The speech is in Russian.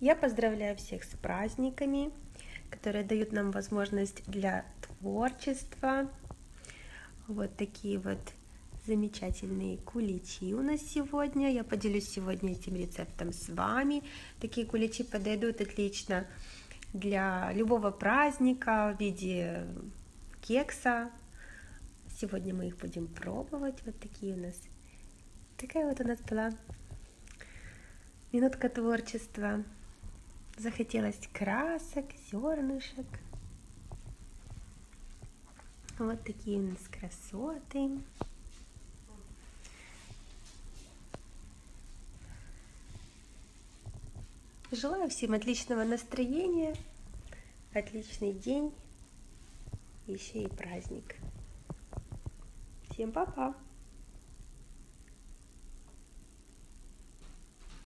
Я поздравляю всех с праздниками, которые дают нам возможность для творчества. Вот такие вот замечательные куличи у нас сегодня. Я поделюсь сегодня этим рецептом с вами. Такие куличи подойдут отлично для любого праздника в виде кекса. Сегодня мы их будем пробовать. Вот такие у нас. Такая вот у нас была минутка творчества. Захотелось красок, зернышек. Вот такие у нас красоты. Желаю всем отличного настроения, отличный день, еще и праздник. Всем пока!